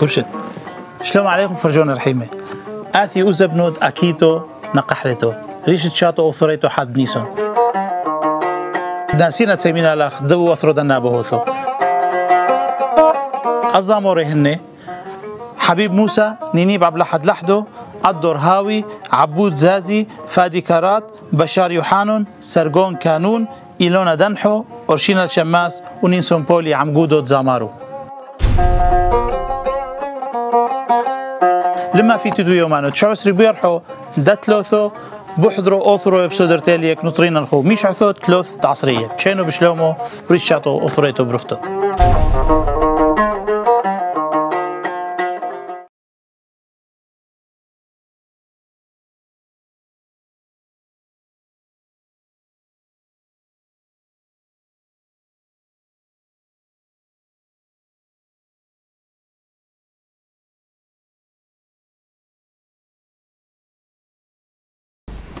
ها كرشد شلوم عليكم فرجونا رحيمة آثي أوزبنود أكيتو نقحرتو. ريشت شاتو أوثريتو حد نيسون ناسينا تسيمينا لخ دو أثرو دنا بهوثو. أزاموري هني حبيب موسى نينيب عبد لحد لحدو. الدور هاوي عبود زازي فادي كارات بشار يوحانون سرغون كانون إيلونا دنحو أورشينا الشماس ونينسون بولي عمقودو زامارو لما في تدو يومانو. تشعوس ريبيرحو دتلوثو بحضرو أوثرو ابسودر تاليك نطرين الخو. مش عثو تلوث تعصرية. بشينو بشلومو؟ ريشاتو أوثريتو برختو.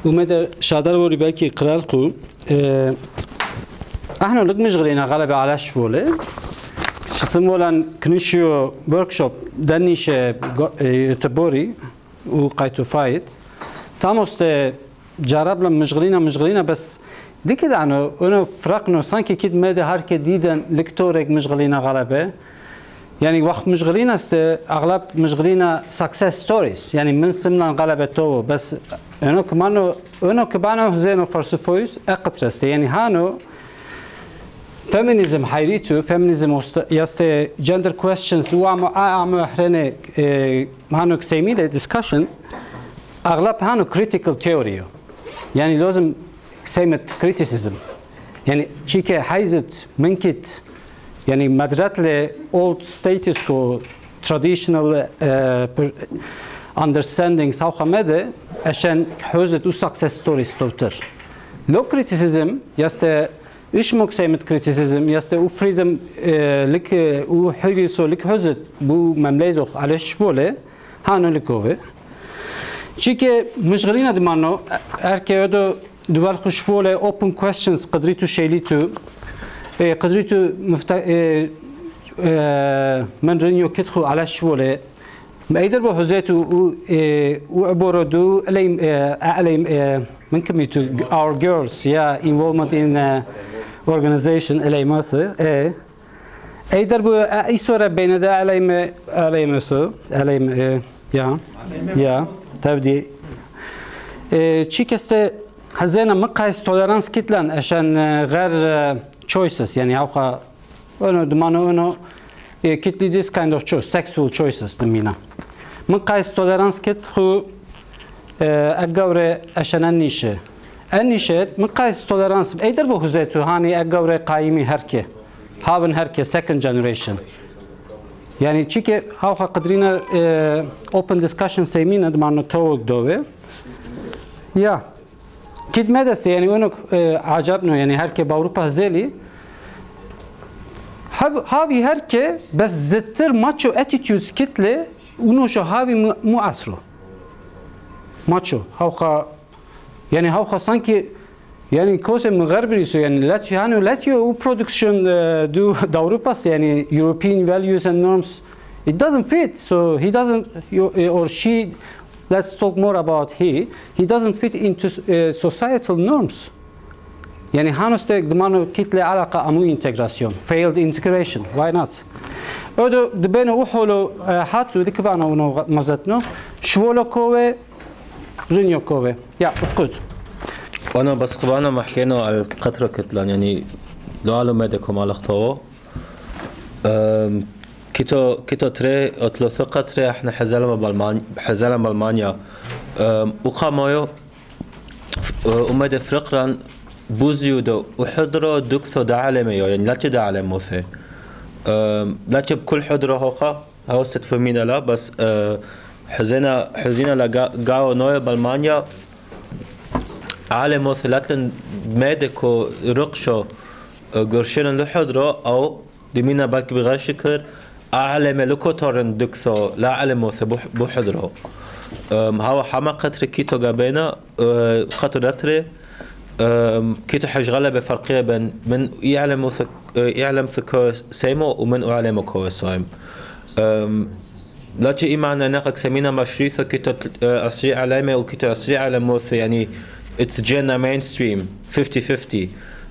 ومدى شادر وري بالكي قرالكو آه أحنا لك مشغلين غلبة على شوله سمولا كنشيو وركشوب دنيش يتبوري وقايتو فايت. تاموست جرب لما مشغلين مشغلين بس دي كده أنا فرقنا سانكي كده مدى هركة ديدا لكتورك مشغلين غلبة يعني وقت مشغلين است أغلب مشغلين سكسس ستوريز يعني من سمنا غلبة تو بس انو كمانو انو كبانو زينو فلسفويس اقترست يعني هانو فيمينيزم حيريتو فيمينيزم يست جندر كويستشنز و عم عم احرنه هانو كسيميله ديسكشن اغلب هانو كريتيكال تيوريو يعني لازم سيمت كريتيسيزم يعني شيكه حيزت منكت Yani madratla old status quo, traditional e, uh, understanding savhamede eşen hözet u success stories toptur. Lo criticism yaste iş muksemet criticism yaste u freedom e, lik e, u hügisolik hözet bu memleydok aleş bole hanolikovi. Çünkü müşgülina dimano erkeğe de duvar hoş bole open questions kadri tu şeyli tu قدرتو مفت... من رنيو كتخو على الشولة ما يقدر بو هزيتو وعبورو دو أليم أليم من كميتو our girls yeah involvement in uh, organization أليم مثلا إيه يقدر بو أي صورة بين ده أليم أليم سو أليم يا يا تبدي چی کسته هزينا مقايس تولرانس كتلان عشان غير choices, yani jauha ono domano ono e kitli this kind of choice, sexual choices domina. Më kajs tolerans kët khu e gavre ashana nishe. Enişet më tolerans ejder bu huzetu hani e gavre qaimi herke. Havin herke second generation. Yani çünkü havha kadrina e, open discussion semina domano tog dove. Ya. Yeah. دمانو توك دوه يا كيد مدرسة يعني انه عجبنا يعني هركي باوروبا زيلي هاوي هركي بس زتر ماتشو اتيتيودز كتلة ونوشو هاوي مو عصرو ماتشو هاوخا يعني هاوخا سانكي يعني كوسه مغربي سو يعني لاتيو هانو لاتيو و برودكشن دو دوروبا يعني European values and norms it doesn't fit so he doesn't or she let's talk more about he. He doesn't fit into uh, societal norms. يعني هانوست دمانو كتلة علاقة أمو انتجراسيون failed integration. Why not? أودو دبينو وحولو حاتو ديك بانا ونو مزتنو شوولو كوي رينيو كوي يا افقد وأنا بس قبانا ما حكينا على القطرة كتلان. يعني لو على مدكم على اختوه كيتو كيتو تري اتلو ثقة تري إحنا حزلنا بالمانيا حزلنا بالمانيا. وقاموا ومدى بوزيو دو وحضرو دكثو دا عالميو يعني لا تدا عالم موثي لا تب كل حضرو هوقا هاو ستفهمينا لا بس حزينا حزينا لا قاو نويا بالمانيا. عالم موثي لاتن ميدكو رقشو قرشين لحضرو أو دمينا باك بغير شكر. أعلم لكو تورن دكثو لا علم بحضرو هاو حما قطر كيتو قابينا قطر دتري كيتو حج غلبة فرقية بين من يعلم يعلم ثكو سيمو ومن أعلم كو سايم. لا تي إيمان أنك سمينا مشريثة كتو أسري علامة وكتو أسري على موث يعني it's جينا mainstream 50-50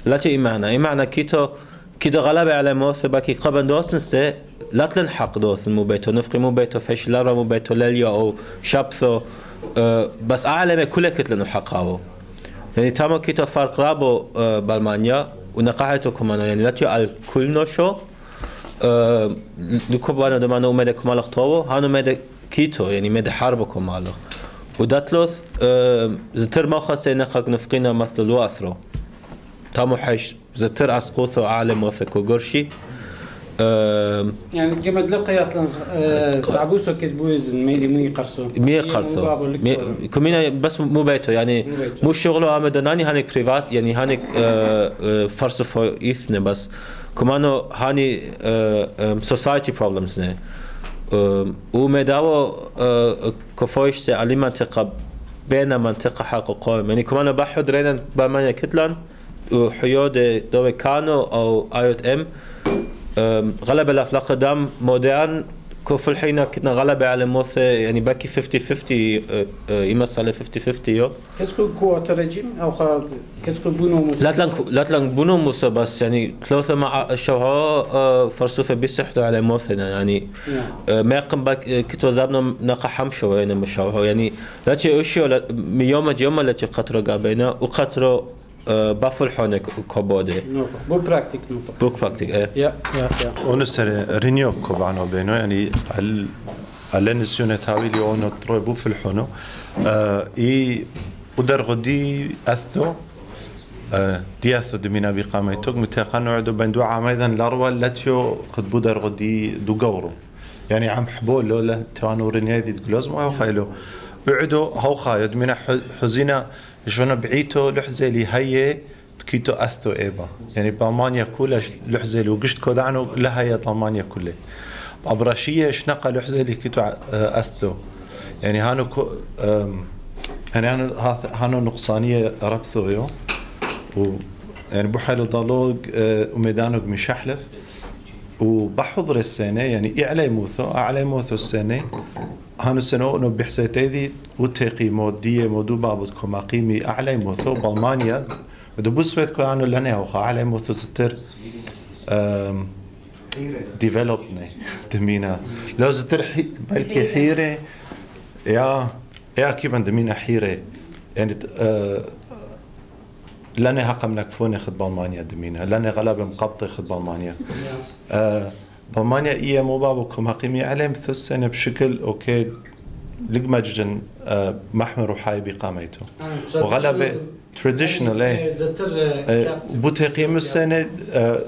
لا تي إيمان إيمان كتو كتو غلبة على موث باكي قبل دوسن سي لا تلنحق دوسن مو بيتو نفقي مو بيتو فش لارا مو بيتو لليا أو شابثو أه، بس أعلم كل كتلنو حقاو. يعني تاما كيتو فرق رابو أه، بألمانيا ونقاهتو كمان. يعني لا تيو الكل نوشو. أه، لكوبانا دمانا ومدى كمالق توو هانو مدى كيتو يعني مدى حربو كمالق وداتلوث أه، زتر ما خاصة نقاق نفقينا مثل الواثرو تامو حيش زتر أسقوثو عالم وثكو قرشي. يعني جمد لقيات لن سعبوسو كتبويز ميلي مي قرصو مية قرثو مية- كمينا بس مو بيتو يعني مو بيتو. مو شغله عمدناني هانيك بريفات يعني هانيك آه، آه، فرصفو إثنى بس. كمانو هاني سوسايتي بروبلمز نه آه، ومداو آه، كفويش سي علي منطقة بين منطقة حق قوم. يعني كمان بحد رينا بمانيا كتلان وحيود دو كانو أو آيوت إم. أم، غلب الافلاق دام مودرن كوف الحين كنا غلبة على موث يعني باكي 50 50 أه، أه، يمس على 50 50 يو. كتكو كوة رجيم أو خا كتكو بونو لا تلان لا تلان بونو موسى بس يعني ثلاثة مع الشوها فرسوفة بيسحتوا على موثنا يعني أه، ما يقم باك كتو زابنا نقا حمشو يعني مشاوها يعني لا تي اشيو لا يوم يوم لا تي قطرو قابينا وقطرو بافل حونك كوبودي نوفا بو براكتيك نوفا بروك براكتيك إيه يا يا يا ونسر رينيو كوبانو بينو يعني ال النسيونة تاويلي اونو تروي بو في الحونو اي ودر غدي آه دي اثو دمينا بقاميتوك متاقانو عدو بين دو عام أيضا لاروا لاتيو قد بودر غدي دو قورو يعني عم حبو لولا توانو رينيا دي تقلوز ما خايلو بعدو هو خايد من حزينة شونا بعيتو لحزة لي هي كيتو أثو إيبا. يعني بألمانيا كلها لحزة لي وقشت كودعنو لها هي بالمانيا كلها. ابراشية شنقة لحزة لي كيتو آه، أثو. يعني هانو كو يعني هانو هانو نقصانية ربثو يو و يعني بحلو ضلوق آه، وميدانوق مشحلف وبحضر السنة يعني علي موثو علي موثو السنة. هانو سنو نو بحسيتي دي وتقي مودية مودوبة بدكو مقيمي أعلى موثو بألمانيا. دو بوسويت بيتكو عنو لنا وخا أعلى موثو ستر ديفلوبني دمينا لو ستر بلكي حيرة يا يا كيما دمينا حيرة. يعني آه، لاني هاقا منك فوني خد بألمانيا دمينا لاني غلابي مقبطي خد بألمانيا. آه، بمانيا إيه مو بابكم هقيمي عليهم ثلث سنة بشكل أوكي لقمجن محمر وحايب بقامته وغلبة تراديشنال اي بو تقييم السنة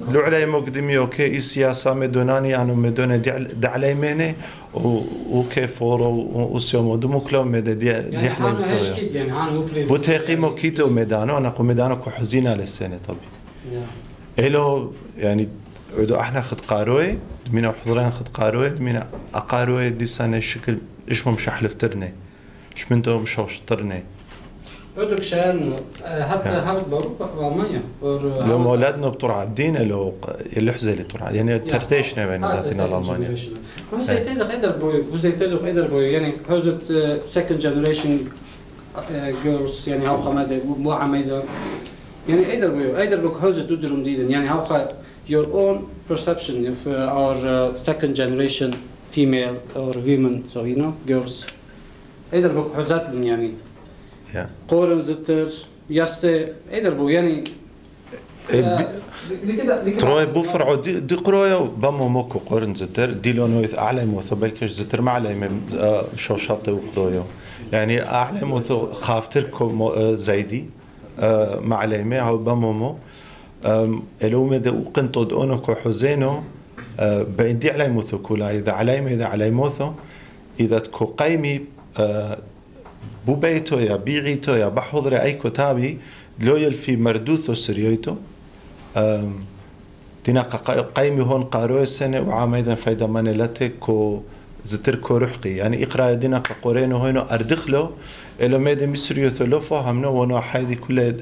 لعلي مقدمي أوكي إي سياسة مدوناني انو مدوني دعلي ميني وكي فور وسيوم ودموكلو مدى دي حلي بثوية بو تقييم أوكيتو مدانو أنا قو كحزينه للسنة طبي إلو يعني عدو أحنا خد قاروي دمينا حضرين خد قاروي دمينا أقاروي دي سنة الشكل إيش مش حلفترني إيش منتو مش شطرني. عندك شان حتى هابط باروبا ألمانيا لو مولدنا بطرع عبدين لو اللحزة اللي طرع يعني ترتيشنا بين ذاتنا الألمانيا هو زي تيدا غيدر بوي هو زي تيدا غيدر بوي يعني هوزت سكند جنريشن جيرلز يعني هاو خمادة مو عميزة. يعني ايدر بوي ايدر بوك هوزت دودرم ديدن يعني هاو your own perception of our second generation female or women, so you know, girls. Either book Huzatlan yani. Yeah. Koran zıttır, yastı, either bu yani. تروي بوفرعو دي دي قرويا بامو موكو قرن زتر دي لونو اعلى موثو بلكش زتر معلم شو شاطي وقرويا يعني اعلى موثو خافتر زايدي معلمه هو بامو مو أم، ألو مدى وقنتو دونو كو حزينو آه، بين دي على موثو كولا إذا علي ما إذا علي موثو إذا تكو قيمي آه، بو بيتو يا بيعيتو يا بحضر أي كتابي لو يلفي مردوثو سريويتو. دينا قيمي هون قاروي السنة وعام أيضا فايدا مانيلاتي كو زتر كو رحقي. يعني اقرا دينا قورينو هونو أردخلو إلو ميدا مصريو ثلوفو همنو ونو حيدي كل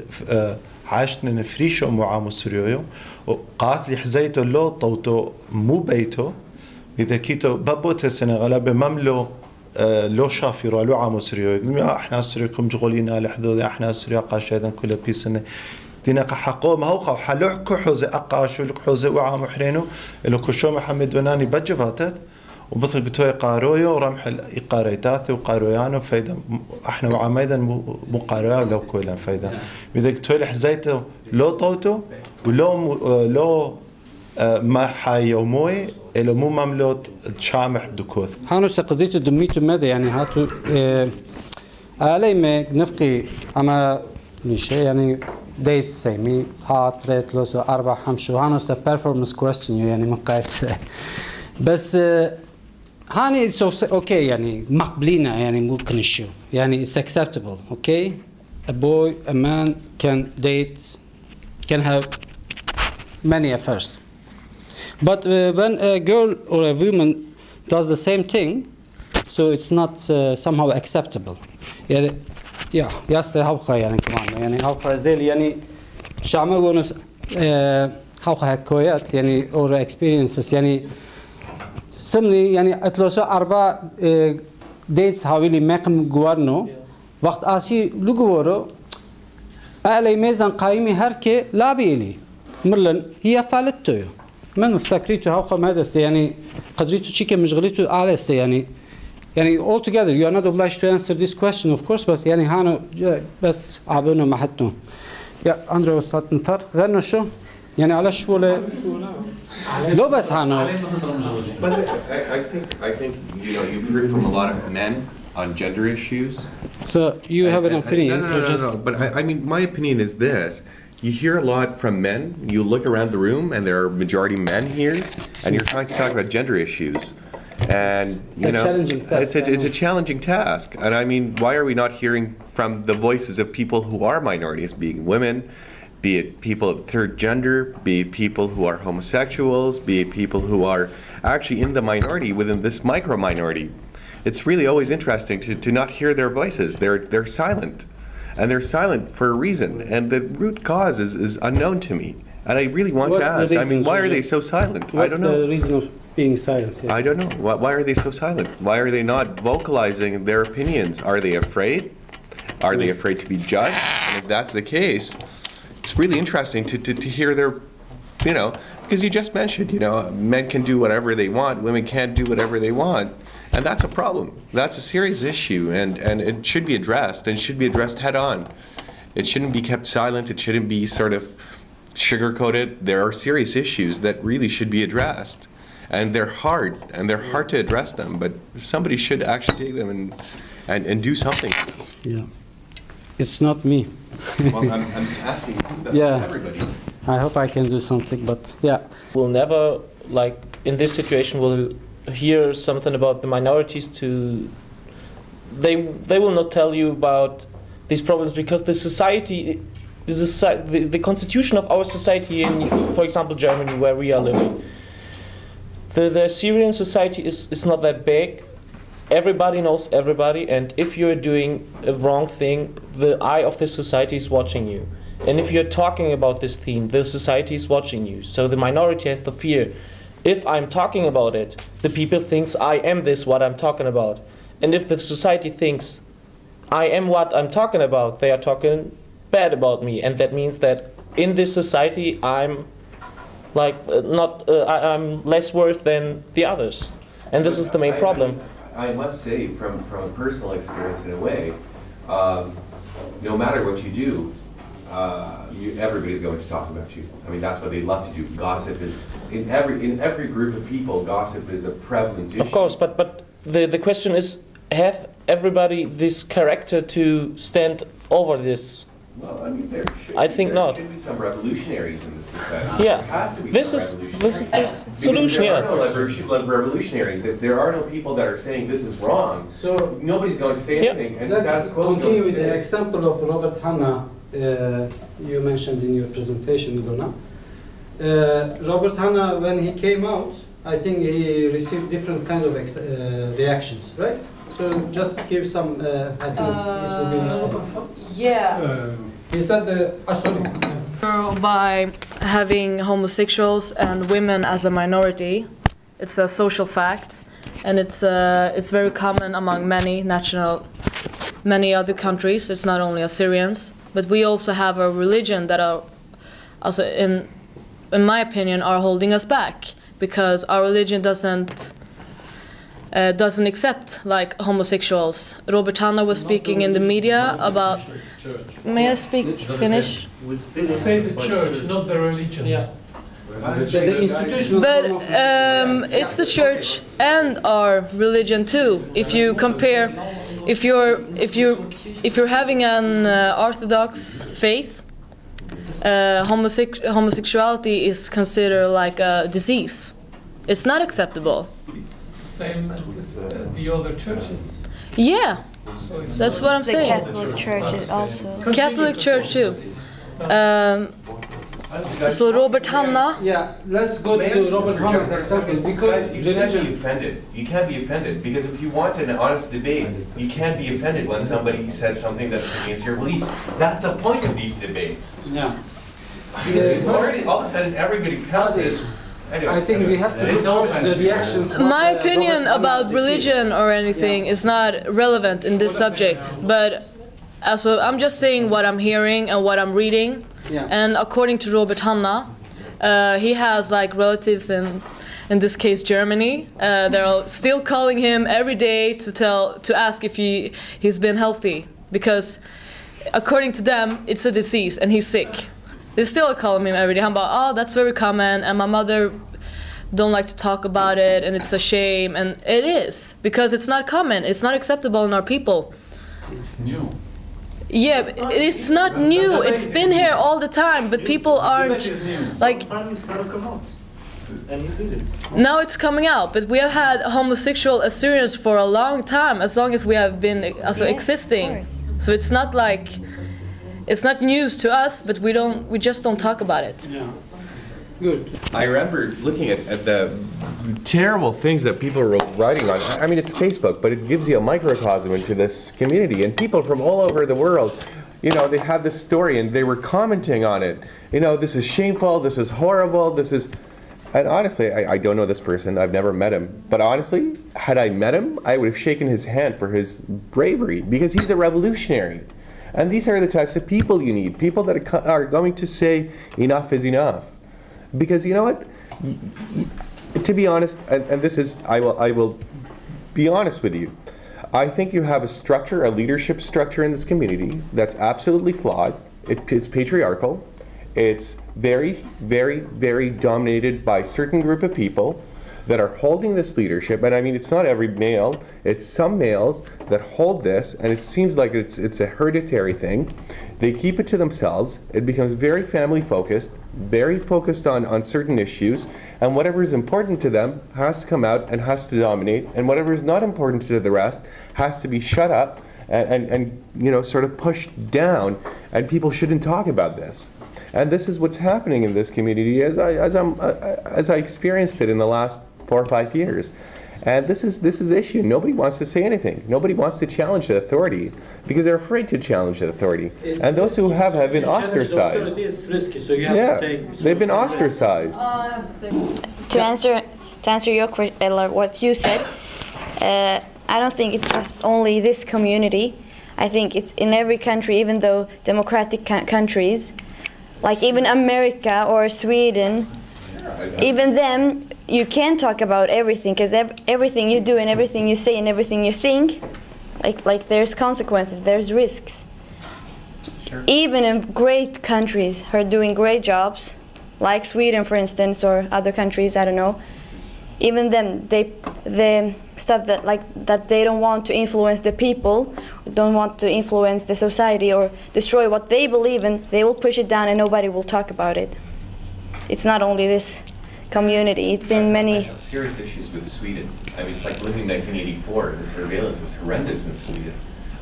عاشنا نفريشو معامو سريويو. وقاث لي حزيتو لو طوتو مو بيتو. إذا كيتو بابوت السنغال بمملو آه، لو شافيرو لو عامو سريو يقول إحنا سريكم جغولينا لحدود إحنا سريو قاش اذا كل بيسنه دينا حقو ما هو حلو كحوزه أقاشو لكحوزه وعام حرينو. لو كشو محمد بناني بجفاتت. وبطل قلت قارويو ورمح القاريتات وقارويانو فايدا أحنا وعميدا مو قارويا لو كويلا فايدا إذا قلت حزيته لو طوتو ولو لو آه، ما حيوموي إلى مو مملوت تشامح بدكوث هانو قضية دميتو ماذا يعني هاتو آه، علي ما نفقي أما مش يعني دايس سيمي هات ريت لوسو أربع خمسة هانو ستا performance question يعني مقاس بس آه، هاني سو اوكي يعني مقبلينا يعني ممكن الشيء يعني it's acceptable okay a boy a man can date can have many affairs But uh, when a girl or a woman does the same thing, so it's not uh, somehow acceptable. يعني يا ياسر هوخة يعني كمان يعني هوخة زي يعني شعمل ونس هوخة هكويات يعني or experiences يعني سمني يعني اتلوسو أربع dates حوالي مقم جوارنو وقت آسي لجوارو أعلى ميزان قائمي هركي لا بيلي مرلن هي فالتو من مفتكريتو هاوخا ماذا يعني قدريتو شيكا مشغليتو أعلى يعني يعني all together you are not obliged to answer this question of course but يعني هانو بس عبنا ما حتنو يا أندرو أستاذ نطر غنو شو. يعني على شو ولا لو بس هانو But I, I think I think you know you've heard from a lot of men on gender issues. so you have an And- and- opinion No, no, so no, no, just no. But I, I mean, my opinion is this: you hear a lot from men. You look around the room, and there are majority men here, and you're trying to talk about gender issues. And It's you a know, challenging task, it's a, I it's a know. challenging task. And I mean, why are we not hearing from the voices of people who are minorities, being women, Be it people of third gender, be it people who are homosexuals, be it people who are actually in the minority within this micro minority? It's really always interesting to, to not hear their voices. They're they're silent, and they're silent for a reason. And the root cause is, is unknown to me. And I really want What's to ask. I mean, why are they so silent? I don't know. the reason of being silent yeah. I don't know. Why, why are they so silent? Why are they not vocalizing their opinions? Are they afraid? Are they mm. afraid to be judged? And if that's the case, it's really interesting to, to, to hear their, you know, because you just mentioned, you know, men can do whatever they want, women can't do whatever they want. And that's a problem. That's a serious issue, and, and it should be addressed, and should be addressed head on. It shouldn't be kept silent, it shouldn't be sort of sugar-coated. There are serious issues that really should be addressed. And they're hard, and they're hard to address them, but somebody should actually take them and, and, and do something. yeah it's not me Well, I'm, I'm asking Yeah. everybody. I hope I can do something but yeah We'll never like in this situation we'll hear something about the minorities to they they will not tell you about these problems because the society the, soci- the, the constitution of our society in for example Germany where we are living the, the Syrian society is, is not that big everybody knows everybody and if you're doing a wrong thing the eye of the society is watching you. And if you're talking about this theme the society is watching you. So the minority has the fear. If i'm talking about it the people thinks i am this what i'm talking about. And if the society thinks i am what i'm talking about they are talking bad about me. And that means that in this society i'm like uh, not uh, I, i'm less worth than the others. And this is the main problem I must say, from, from personal experience in a way, um, no matter what you do, uh, you, everybody's going to talk about you. I mean, that's what they love to do. Gossip is in every in every group of people. Gossip is a prevalent issue. Of course, but but the the question is, have everybody this character to stand over this? Well, I mean, there should. I think there not. Should be some revolutionaries in this society. Yeah. There has to be This some is- revolutionaries. this is the solution, There yeah. are no revolution- revolutionaries. If there are no people that are saying this is wrong, so nobody's going to say Yeah. anything, and Let's status quo continue with the example of Robert Hanna uh, you mentioned in your presentation, Ilona. Uh, Robert Hanna, when he came out, I think he received different kind of ex- uh, reactions, right? So just give some, uh, I think it will be useful. Yeah. Said, sorry. By having homosexuals and women as a minority, It's a social fact, and it's uh, it's very common among many national, many other countries. It's not only Assyrians, but we also have a religion that are, also in, in my opinion, are holding us back because our religion doesn't. Uh, doesn't accept like homosexuals. Robert Hanna was speaking in the media about. May I speak Finnish? Say the church, not the religion. Yeah. The, the institutional But um, it's the church and our religion too. If you compare, if you're if you if you're having an uh, Orthodox faith, uh, homosec- homosexuality is considered like a disease. It's not acceptable. It's the same as uh, the other churches. Yeah, So it's that's what I'm The saying. Catholic Church also. Catholic Church too. Um, so Robert Hanna. Yeah, let's go to May I the just Robert interject Hamas for a second? because Guys, you can't be offended. You can't be offended, because if you want an honest debate, you can't be offended when somebody says something that's against your belief. That's the point of these debates. Yeah. Because if already, all of a sudden, everybody tells it. Anyway, I think we have to look first the reactions. from, My opinion Robert about this religion or anything is not relevant in this subject, but also I'm just saying what I'm hearing and what I'm reading. Yeah. And according to Robert Hanna, uh, he has like relatives in, in this case, Germany. Uh, they're still calling him every day to tell to ask if he he's been healthy because, according to them, it's a disease and he's sick. They still call him every day. I'm about, oh, that's very common, and my mother don't like to talk about it, and it's a shame, and it is because it's not common. It's not acceptable in our people. It's new. Yeah, but it's not new. It's been here all the time, but people aren't like. Now it's coming out, but we have had homosexual Assyrians for a long time, as long as we have been uh, also Yeah, of existing. So it's not like it's not news to us, but we don't we just don't talk about it. Yeah. Good. I remember looking at, at the terrible things that people were writing on. I mean, it's Facebook, but it gives you a microcosm into this community, and people from all over the world. You know, they had this story and they were commenting on it. You know, this is shameful. This is horrible. This is. And honestly, I, I don't know this person. I've never met him. But honestly, had I met him, I would have shaken his hand for his bravery because he's a revolutionary. And these are the types of people you need people that are going to say, enough is enough. Because you know what? To be honest, and, and this is, I will, I will be honest with you. I think you have a structure, a leadership structure in this community that's absolutely flawed. It, it's patriarchal. It's very, very, very dominated by certain group of people that are holding this leadership. And I mean, it's not every male, it's some males that hold this, and it seems like it's, it's a hereditary thing. They keep it to themselves. It becomes very family focused, very focused on, on certain issues, and whatever is important to them has to come out and has to dominate, and whatever is not important to the rest has to be shut up and, and, and you know, sort of pushed down, and people shouldn't talk about this. And this is what's happening in this community as I, as, I'm, uh, as I experienced it in the last four or five years. And this is, this is the issue. Nobody wants to say anything. Nobody wants to challenge the authority because they're afraid to challenge the authority. And those who have have been ostracized. Yeah, they've been ostracized. To answer to answer your question, like what you said, uh, I don't think it's just only this community. I think it's in every country, even though democratic countries, like even America or Sweden, even them, you can't talk about everything because ev- everything you do and everything you say and everything you think, like like there's consequences, there's risks. Even in great countries who are doing great jobs, like Sweden, for instance, or other countries, I don't know. Even them, they the stuff that like that they don't want to influence the people, don't want to influence the society or destroy what they believe in. They will push it down, and nobody will talk about it. It's not only this community; it's in I many. have serious issues with Sweden. I mean, it's like living in 1984. The surveillance is horrendous in Sweden.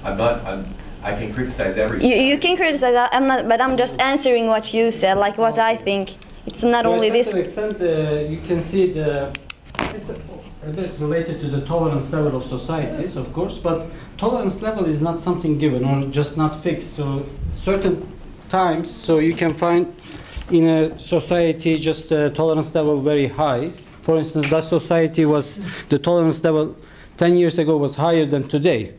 I'm not, I'm, I can criticize everything. You, you can criticize I'm not, but I'm just answering what you said, like what I think. It's not To only this. certain extent, uh, you can see the. It's a, a bit related to the tolerance level of societies, of course, but tolerance level is not something given or just not fixed. So certain times, so you can find in a society just a tolerance level very high, For instance, that society was the tolerance level 10 years ago was higher than today.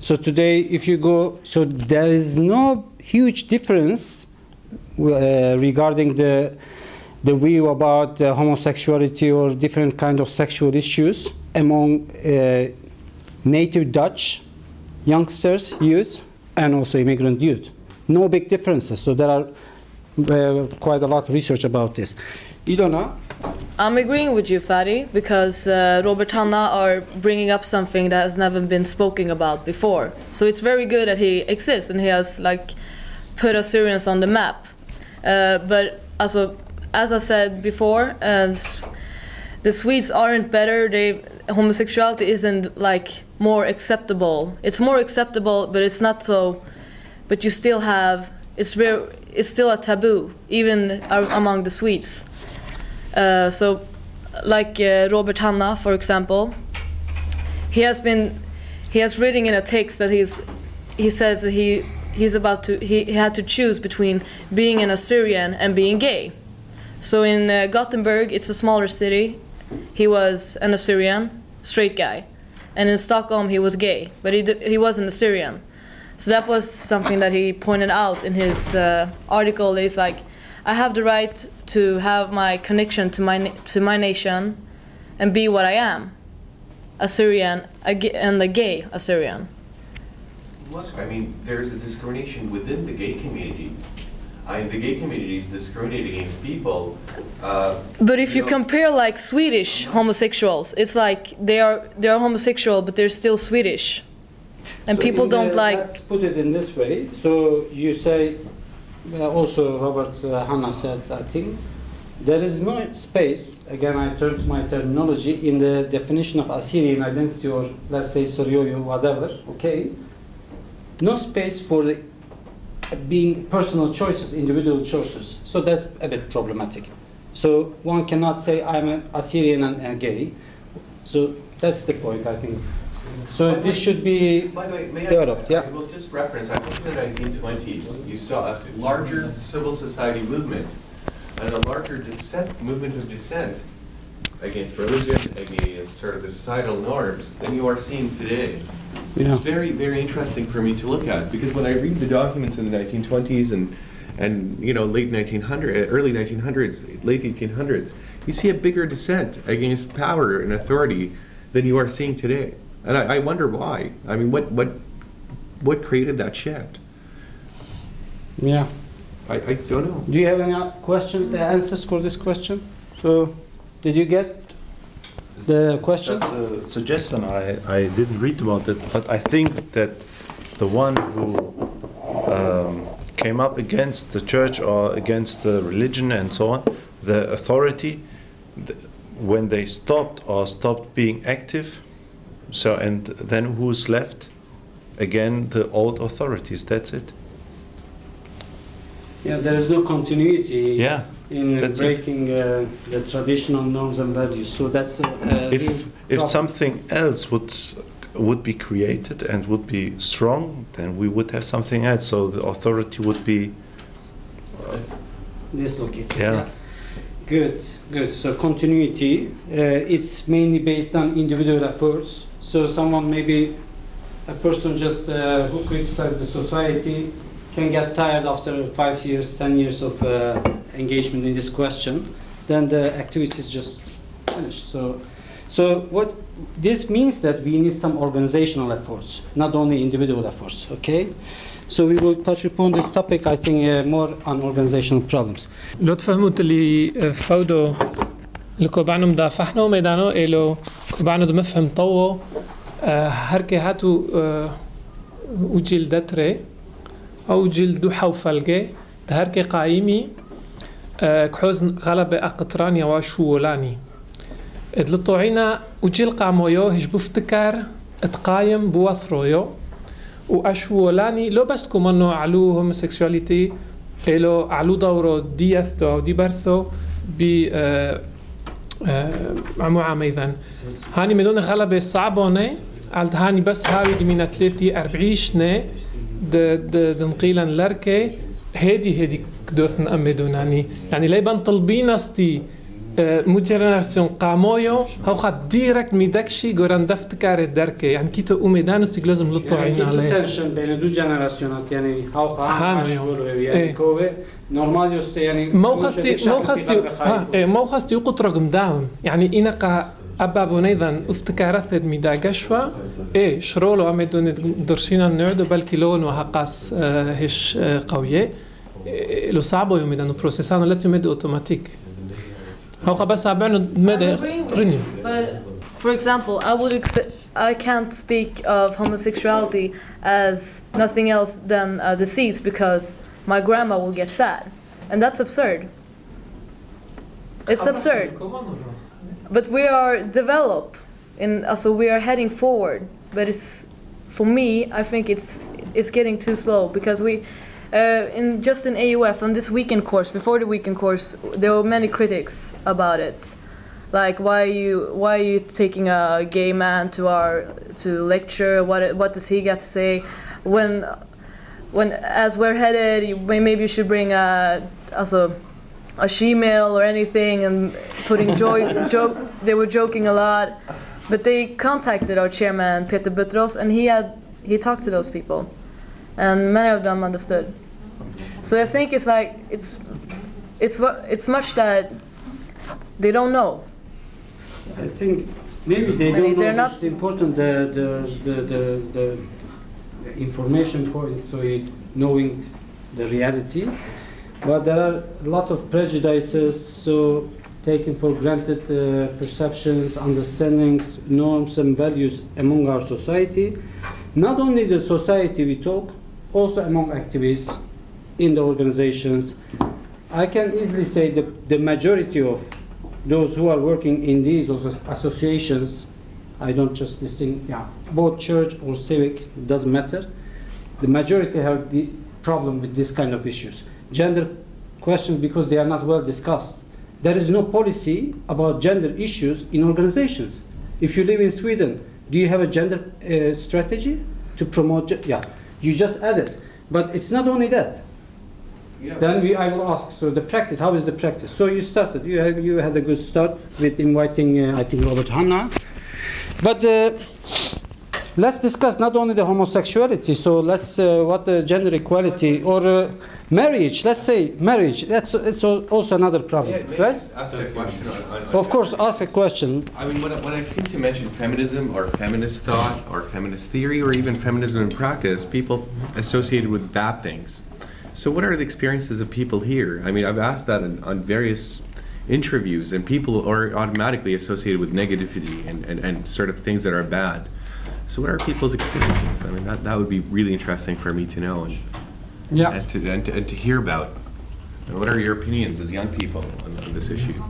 So today, if you go, so there is no huge difference uh, regarding the the view about uh, homosexuality or different kind of sexual issues among uh, native Dutch youngsters, youth, and also immigrant youth. No big differences. So there are uh, quite a lot of research about this. Ilona, I'm agreeing with you, Fadi, because uh, Robert Hanna are bringing up something that has never been spoken about before. So it's very good that he exists and he has like put Assyrians on the map. Uh, but also, as I said before, the Swedes aren't better. They homosexuality isn't like more acceptable. It's more acceptable, but it's not so. But you still have it's very it's still a taboo even among the Swedes. Uh, so, like uh, Robert Hanna, for example, he has been he has written in a text that he's he says that he he's about to he, he had to choose between being an Assyrian and being gay. So in uh, Gothenburg, it's a smaller city. He was an Assyrian, straight guy, and in Stockholm he was gay, but he he wasn't Assyrian. So that was something that he pointed out in his uh, article. He's like, I have the right to have my connection to my to my nation, and be what I am, a ga- and a gay Assyrian. I mean, there's a discrimination within the gay community. I mean, the gay communities discriminate against people. Uh, But if you know, compare like Swedish homosexuals, it's like they are they are homosexual, but they're still Swedish, and So people don't like. Let's put it in this way. So you say, uh, also Robert uh, Hanna said, I think, there is no space, again I turn to my terminology, in the definition of Assyrian identity or let's say Soryoyo, whatever, okay? No space for the being personal choices, individual choices. So that's a bit problematic. So one cannot say I'm an Assyrian and, and gay. So that's the point, I think. So this should be By the way, may I, developed, yeah. I will just reference, I think in the 1920s, you saw a larger civil society movement and a larger dissent, movement of dissent against religion, against sort of the societal norms than you are seeing today. Yeah. It's very, very interesting for me to look at because when I read the documents in the 1920s and, and you know, late 1900, uh, early 1900s, late 1800s, you see a bigger dissent against power and authority than you are seeing today. And I, I wonder why. I mean, what, what, what created that shift? Yeah. I, I don't know. Do you have any question, the answers for this question? So, did you get the question? Just a suggestion, I, I didn't read about it, but I think that the one who um, came up against the church or against the religion and so on, the authority, th- when they stopped or stopped being active, so and then who's left? Again, the old authorities. That's it. Yeah, there is no continuity Yeah, in uh, that's breaking uh, the traditional norms and values. So that's a, a real if if something else would would be created and would be strong, then we would have something else. So the authority would be dislocated. Yeah. Good, good. So continuity, uh, it's mainly based on individual efforts. So someone maybe a person just uh, who criticizes the society can get tired after five years, ten years of uh, engagement in this question. Then the activity is just finished. So, so what this means that we need some organizational efforts, not only individual efforts. Okay. So we will touch upon this topic, I think, uh, more on organizational problems. لو تفهموا اللي فودو لكو بعنو مدافحنو ميدانو إلو بعنو دمفهم طوو هركي هاتو وجيل دتري أو جيل دو حوفلجي تهركي قايمي كحوز غلبة أقطرانيا وشولاني ادلطوعينا وجيل قامويو هش بفتكر اتقايم بوثرويو واشولاني لو بس كومانو علو هوموسيكسواليتي إلو علو دورو ديثتو أو دي برثو ب آه، آه، عمو عميذن هاني مدون غلبة صعبوني قالت هاني بس هاوي من 30 40 سنه دنقيلا لركه هادي هادي كدوثن امدون يعني يعني ليبان طلبين استي مو جينيراسيون قامويو هاو خد ديريكت ميدكشي غوران دفتكار دركي يعني كيتو اوميدانو سيغلوزم لطوعين عليه يعني تنشن بين دو جينيراسيونات يعني هاو خا يعني كوبي نورمال يوستي يعني مو خاستي مو خاستي آه مو خاستي يقط رقم داون يعني انقا أبا بونيدان افتكارثد ميدا قشوة إيه شرولو أمي دون درشينا نعدو بلكي لون وهقاس آه هش آه قوية إيه لو صعبو يوم إذا بروسيسانا لا تمد أوتوماتيك هو بس عبعنا مدى رنيو But for example, I would ex- I can't speak of homosexuality as nothing else than a disease because my grandma will get sad, and that's absurd. It's absurd. But we are developed, in so we are heading forward. But it's for me, I think it's it's getting too slow because we. Uh, in just in AUF on this weekend course, before the weekend course, there were many critics about it like why you why are you taking a gay man to our to lecture what what does he get to say when when as we're headed maybe you should bring a also a she-male or anything and putting joy joke they were joking a lot. But they contacted our chairman Peter Butros and he had he talked to those people. And many of them understood. So I think it's like it's it's what it's much that they don't know. I think maybe they don't they're know not- it's important the the, the, the, the information point so it, knowing the reality but there are a lot of prejudices so taking for granted uh, perceptions understandings norms and values among our society not only the society we talk also among activists in the organizations i can easily say the, the majority of those who are working in these associations, I don't just distinguish, yeah, both church or civic, doesn't matter. The majority have the problem with this kind of issues. Gender questions because they are not well discussed. There is no policy about gender issues in organizations. If you live in Sweden, do you have a gender uh, strategy to promote? yeah, you just add it. But it's not only that. Then we, I will ask, so the practice, how is the practice? So you started, you had, you had a good start with inviting, uh, I think, Robert Hanna. But uh, let's discuss not only the homosexuality, so let's, uh, what the gender equality or uh, marriage, let's say marriage, that's it's also another problem, may right? ask a question on- on- on Of course, marriage? ask a question. I mean, when I, when I seem to mention feminism or feminist thought or feminist theory or even feminism in practice, people associated with bad things. So, what are the experiences of people here? I mean, I've asked that on, on various interviews, and people are automatically associated with negativity and, and, and sort of things that are bad. So, what are people's experiences? I mean, that, that would be really interesting for me to know and, Yeah. and, to, and, to, and to hear about. And what are your opinions as young people on, on this issue?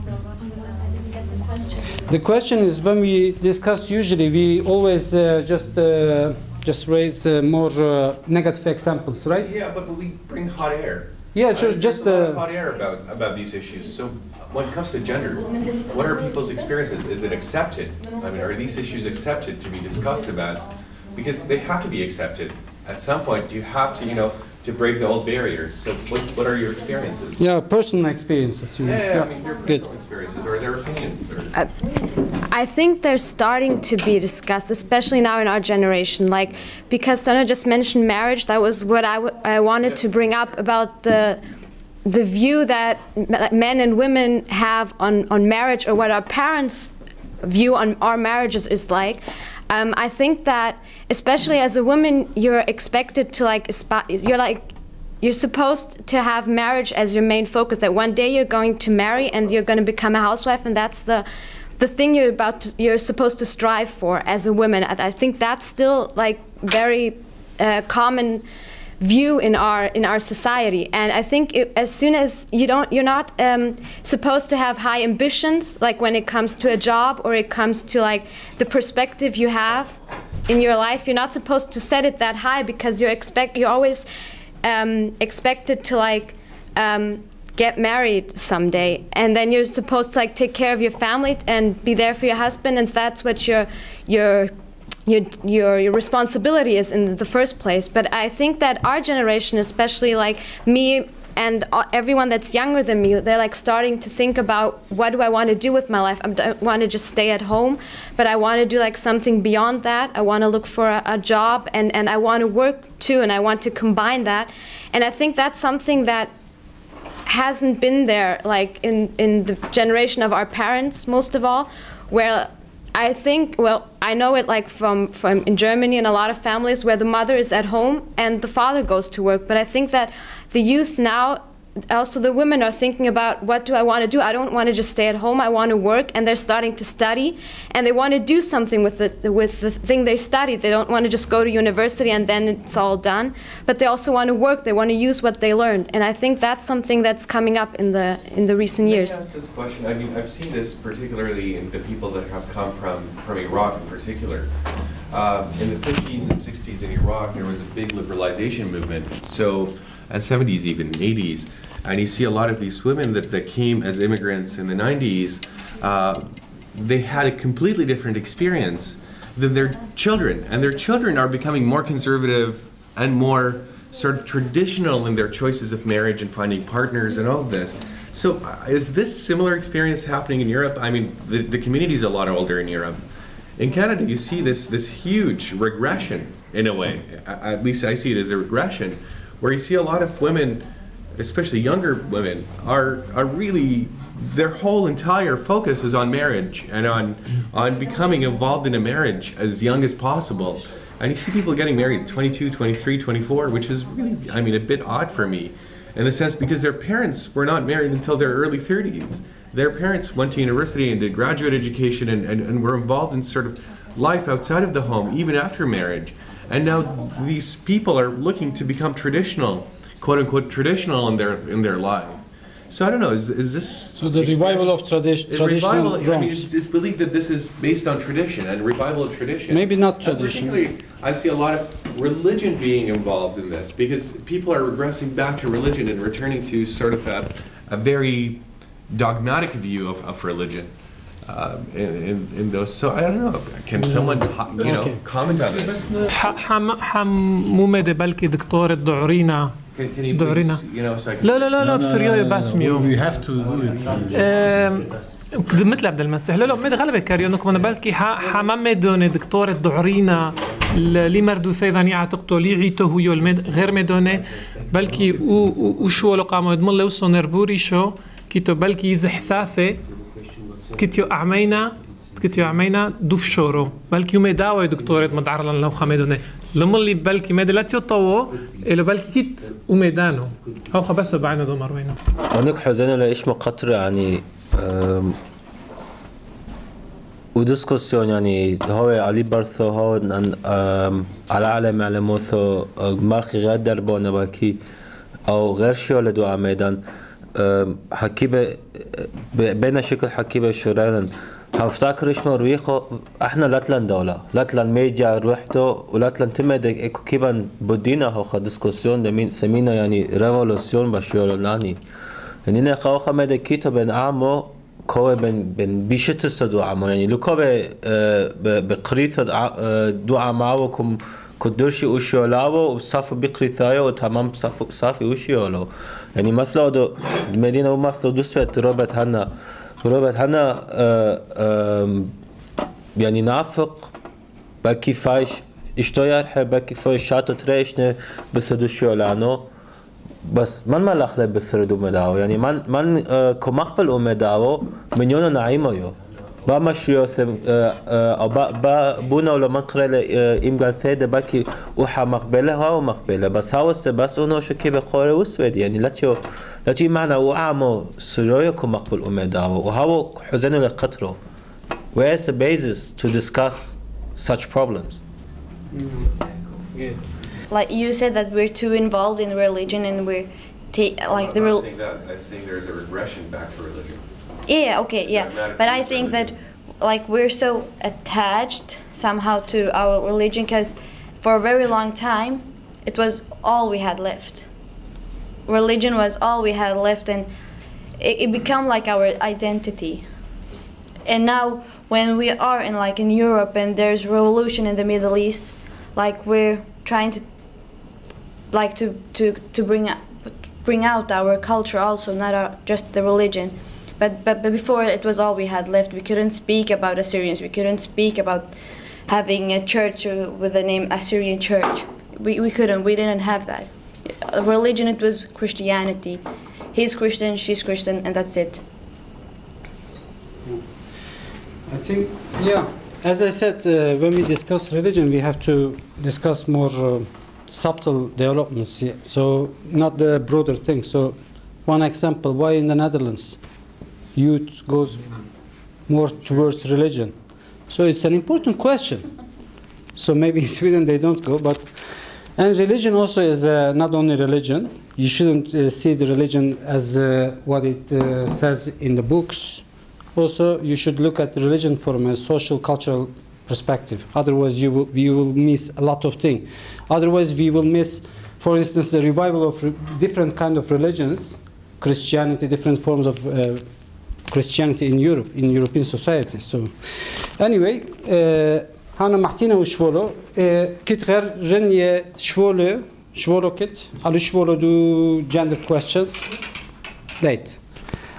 The question is when we discuss usually we always uh, just uh, just raise uh, more uh, negative examples, right? Yeah, but we bring hot air. Yeah, sure, Uh, just, a uh, hot air about about these issues. So, when it comes to gender, what are people's experiences? Is it accepted? I mean, are these issues accepted to be discussed about? Because they have to be accepted. At some point, you have to, you know, to break the old barriers. So, what, what are your experiences? Yeah, personal experiences. You Yeah, mean. yeah, I mean, your Good. personal experiences or their opinions. Or, I think they're starting to be discussed, especially now in our generation. Like, because Sana just mentioned marriage, that was what I, w- I wanted to bring up about the the view that men and women have on, on marriage or what our parents view on our marriages is like. Um, I think that, especially as a woman, you're expected to like, you're like, you're supposed to have marriage as your main focus. That one day you're going to marry and you're going to become a housewife, and that's the the thing you're about to, you're supposed to strive for as a woman. And I think that's still like very uh, common view in our in our society. And I think it, as soon as you don't, you're not um, supposed to have high ambitions, like when it comes to a job or it comes to like the perspective you have in your life. You're not supposed to set it that high because you're expect you're always um, expected to like um, get married someday, and then you're supposed to like take care of your family and be there for your husband, and that's what your your your, your, your responsibility is in the first place. But I think that our generation, especially like me and everyone that's younger than me, they're like starting to think about what do I want to do with my life? I don't want to just stay at home, but I want to do like something beyond that. I want to look for a, a job and, and I want to work too, and I want to combine that. And I think that's something that hasn't been there like in, in the generation of our parents most of all where I think well I know it like from from in Germany and a lot of families where the mother is at home and the father goes to work. But I think that the youth now also the women are thinking about what do I want to do I don't want to just stay at home I want to work and they're starting to study and they want to do something with the with the thing they studied they don't want to just go to university and then it's all done but they also want to work they want to use what they learned and I think that's something that's coming up in the in the recent Let me years ask this question. I mean, I've seen this particularly in the people that have come from, from Iraq in particular. Um, in the 50s and 60s in Iraq, there was a big liberalization movement. So, and 70s even, 80s. And you see a lot of these women that, that came as immigrants in the 90s, uh, they had a completely different experience than their children. And their children are becoming more conservative and more sort of traditional in their choices of marriage and finding partners and all of this. So uh, is this similar experience happening in Europe? I mean, the, the community is a lot older in Europe. In Canada, you see this, this huge regression in a way. At least I see it as a regression, where you see a lot of women, especially younger women, are, are really, their whole entire focus is on marriage and on, on becoming involved in a marriage as young as possible. And you see people getting married 22, 23, 24, which is really, I mean, a bit odd for me in the sense because their parents were not married until their early 30s. Their parents went to university and did graduate education and, and, and were involved in sort of life outside of the home, even after marriage. And now these people are looking to become traditional, quote unquote, traditional in their in their life. So I don't know. Is, is this So the revival of tradi- traditional revival? I mean, drums. it's, it's believed that this is based on tradition and revival of tradition. Maybe not And tradition. particularly, I see a lot of religion being involved in this because people are regressing back to religion and returning to sort of a, a very dogmatic view of, of religion. Um, in, in, in those, so I don't know. Can someone, you know, Okay. comment on this? حم حمومة بلكي دكتور دعورينا Can, can you دعورينا please, you know, so I can لا لا لا لا بسريو باسميو We have to do it. مثل عبد المسيح. لا لا مد غلبة كاريونك من بالكي ح- حمامة دوني دكتور دعورينا لي مردو سيزان يعتقتو لي عيتو هو يول مد غير مدوني بلكي وشو لو قامو يدمل لو سونر بوري شو كيتو بلكي يزح كيتيو أعمينا كيتيو أعمينا دوف شورو. بلكي يومي داوي دكتورة مدعر لو خامدوني لملي بلكي مد لا تيوطو إلو بلكي كيت وميدانو هو خبسو بعينو دو مروينو. أنك حزين لإيش مقطرة يعني ودiskussion يعني هو علي برثو هو على علم على موثو مالخي غير دربونا باكي أو غير شو لدو عميدان ب- بين شكل حكيبة شورين هفتكر إيش مرويخو إحنا لاتلان دولة لاتلان ميديا روحتو ولاتلان تمدك اكو كيبان بدينا هو خا ديسكوسيون دمين سمينا يعني ريفولوسيون بشيولاني يعني نخاو خمد كيتو بين عامو كوه بين بين بيشتس دو عامو. يعني لو كوه بقريث دو عاماوكم كدوشي وشيولاو وصافو بقريثايو وتمام صافو صافي وشيولو يعني maslao medina u دو dusvet Robert Hanna Robert Hanna يعني نافق باكي فايش اشتوير حي باكي فايش شاتو تريشنه بسدو شولانو. بس من ملخ لب بسردو مداو؟ يعني من من آه، كمقبل أو مداو؟ منيون نعيمو يو با مشيو ثم او با با بونا ولا من قرل ام قال ثيدا باكي وحا مقبله هاو مقبله بس هاو بس اونو شكي بقوله وسود يعني لا تشو لا تشي معنى وعمو سرويو كمقبل ومداو وهاو حزنو لقطرو Where's the basis to discuss such problems? Like you said that we're too involved in religion and we're ta- like the I'm real. not saying that. I'm saying there's a regression back to religion. yeah, okay, yeah. But I think that like we're so attached somehow to our religion because for a very long time it was all we had left. Religion was all we had left and it, it became like our identity. And now when we are in like in Europe and there's revolution in the Middle East, like we're trying to like to to to bring up bring out our culture also, not our, just the religion. But, but, but before it was all we had left. We couldn't speak about Assyrians. We couldn't speak about having a church with the name Assyrian Church. We, we couldn't. We didn't have that. Religion, it was Christianity. He's Christian, she's Christian, and that's it. I think, yeah, as I said, uh, when we discuss religion, we have to discuss more uh, subtle developments. So, not the broader thing. So, one example why in the Netherlands youth goes more towards religion? So, it's an important question. So, maybe in Sweden they don't go, but and religion also is uh, not only religion. You shouldn't uh, see the religion as uh, what it uh, says in the books. Also, you should look at religion from a social cultural perspective. Otherwise, you will, you will miss a lot of things. Otherwise, we will miss, for instance, the revival of re- different kind of religions, Christianity, different forms of uh, Christianity in Europe, in European society. So, anyway, uh, هانا محتينا وشفولو اه كت غير رنية شفولو شفولو كت على شفولو دو gender questions ديت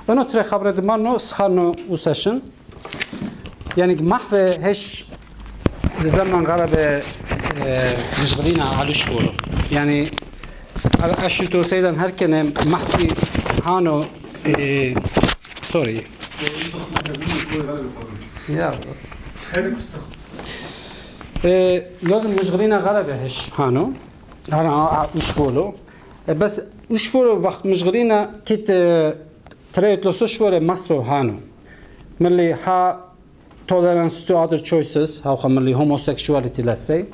انا ترى خبر دمانو سخانو وسيشن يعني محو هش لزمن غرب مشغلين على شفولو يعني أشتو سيدا هركن محكي هانو سوري. يا إيه، لازم مشغلين غلبة هش. هانو؟ أنا مش بولو بس مش بولو وقت مشغلين كت تريت لو سوشوالي ماسترو هانو. ملي ها tolerance to other choices how ملي homosexuality let's say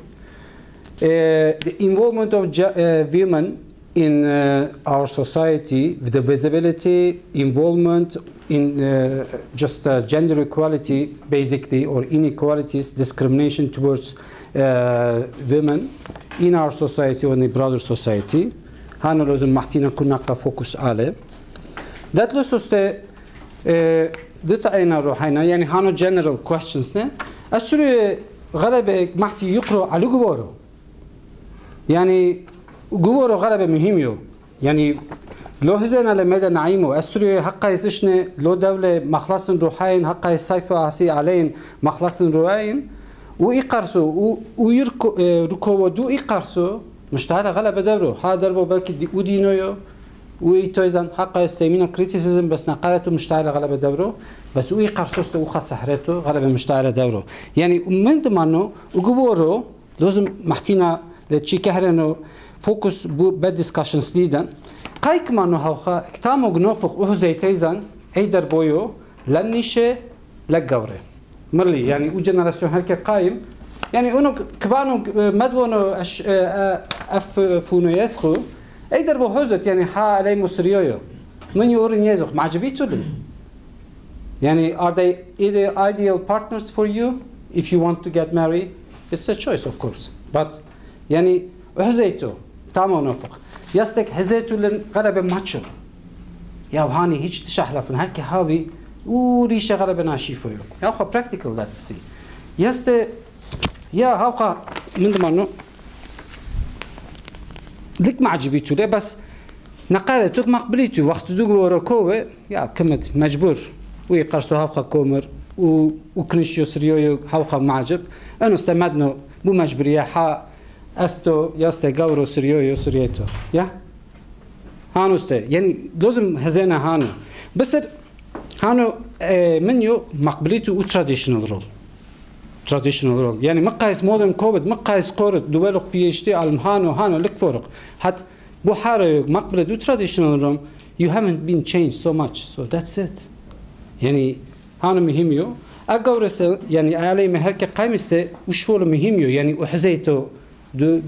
Uh, the involvement of uh, women in uh, our society, the visibility, involvement in uh, just uh, gender equality, basically, or inequalities, discrimination towards uh, women in our society or in the broader society. هانا لازم محتينا كنا فوكس عليه. That لسوس دتعينا روحينا يعني هانا general questions نه. أسرع غلبة محتي يقرأ على جواره. يعني جواره غلبة مهميو يعني لو هزنا لمدى نعيمو أسري حقا يسشنا لو دولة مخلص روحين حقا يصيفوا عسي علين مخلص روحين وإقرسو ويركو ركو دو إقرسو مشتعل غلبة دورو. ها دربو بلكي دي ودينويو وإيتويزن حقا يستيمينا كريتيسيزم بس نقالته مشتعل غلبة دورو. بس وي قرصوستو وخا سحرته غلبة مشتعل دورو. يعني من ضمنه وجبورو لازم محتينا لتشي كهرنو фокус бу ба дискашн слидан қайк ману хавха ктаму гнофух уҳу зейтейзан эйдар бою ланнише лакгавре мирли яъни у генерасион ҳарке қаим яъни уну кбану мадвону аффунуесху эйдар бо ҳозот яъни ҳа алай мусриёю мин юри незух маъҷабитулин Yani are they either ideal partners for you if you want to get married? It's a choice of course. But yani özeytu تامو نوفق يستك هزيتو لن غلبة ماتشو. يا وهاني هيك تشحلف هكي هابي. وريشة غلبة ناشيفو يا أخو practical let's see. يست يا هاوقا من ضمنه لك ما عجبيتو ليه؟ بس نقالتك ما قبليتو. وقت دوغ وراكوه يا كمت مجبور. ويقرتو هاوقا كومر. و وكنشيو سريو هاوقا معجب. انو استمدنو. بو مجبرية حا esto jaste gauro sirjojo sirjeto. Ja? Hanu ste. Yani lozim hezena hanu. Besir hanu e, menyo makbilitu u traditional rol. Traditional rol. Yani mıkkayes modern covid, mıkkayes korut, duveluk PhD, alm hanu, hanu lik foruk. Hat bu hara makbilitu traditional rol. You haven't been changed so much. So that's it. Yani hanu mühim yo. Agavre yani aleyme herke kaymiste uşfolu mühim yo. Yani uhzeyto de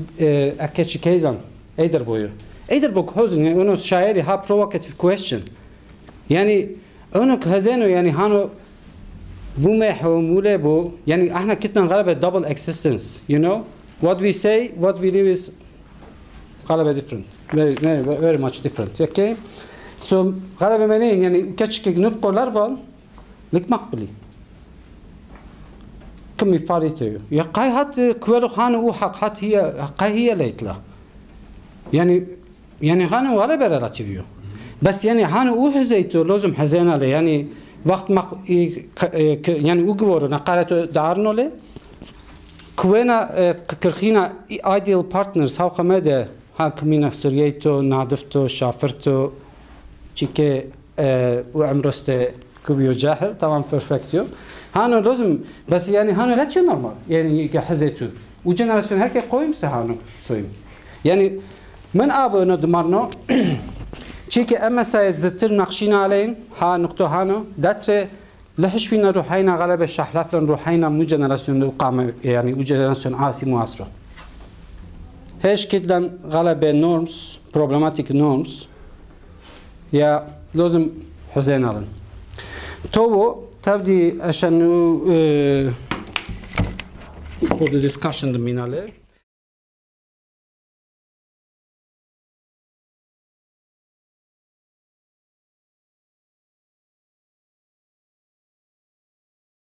akeci keyzan eder boyu. Eder bok hozun onu şairi ha provocative question. Yani onu hazeno yani hano bu mehmule bu yani ahna kitna galiba double existence you know? What we say what we live is galiba different. Very very, very much different okay? So galiba menin yani keçik nufkolar var lik makbuli كم يفاريتو يا قاي هات كوالو خانو وحق هات هي قاي هي ليتلا. يعني يعني هانو ولا بريلاتيفيو بس يعني هانو أو هزيتو لازم حزينا لي يعني وقت ما يعني وقورو نقالتو دارنو لي كوينا كرخينا ايديال بارتنرز هاو قمدا هاك مينا سريتو نادفتو شافرتو. چيكي وعمرسته كوبيو جاهل. طبعا بيرفكتيو Hano razum, bas yani hano lak je normal. Yani ki hazetu. U generasyon herke koyum se soyum. Yani men abu no dmarno Çünkü ama sayet zıttır nakşin aleyn ha nokta hano datre lehşvina ruhayna galabe şahlaflan ruhayna mu jenerasyonda ukame yani u jenerasyon asi muasra. Heşkidlen galabe norms, problematik norms ya lazım hüzeyn alın. Tovu تبدي عشان for the discussion the minale